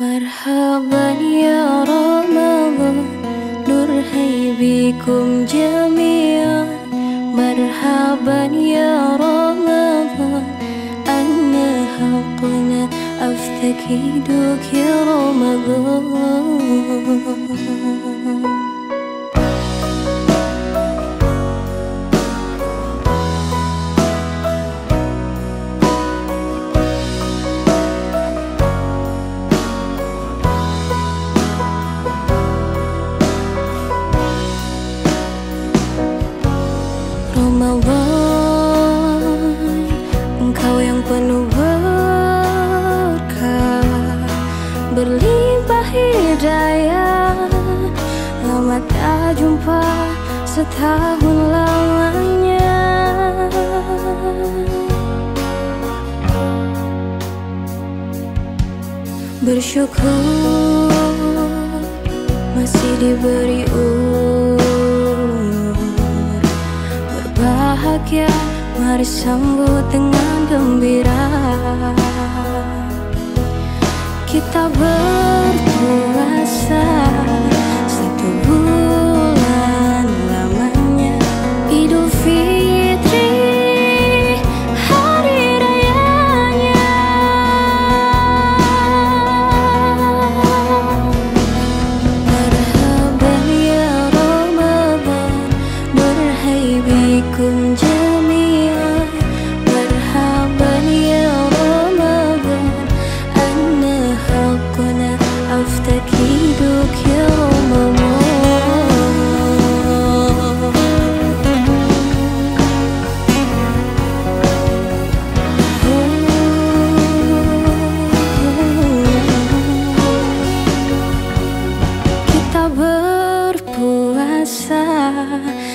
مرحبا يا رمضان نرحب بكم جميعا. مرحبا يا رمضان أنا حقنا أفتكيدك يا رمضان. Ramadan Engkau yang penuh berkah Berlimpah hidayah. Lama tak jumpa setahun lamanya. Bersyukur masih diberi bahagia. Mari sambut dengan gembira. Kita berpuasa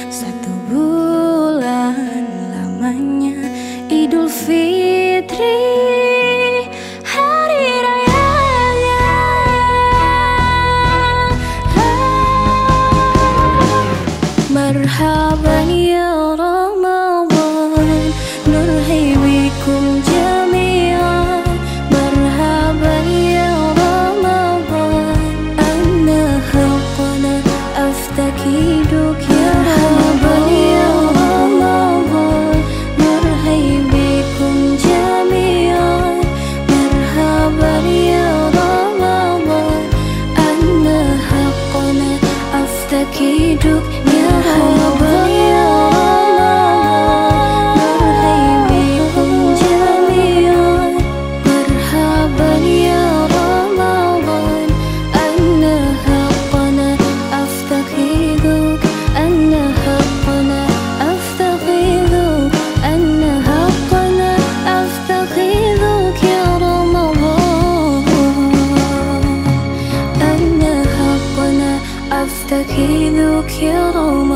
satu bulan lamanya Idul Fitri how killed all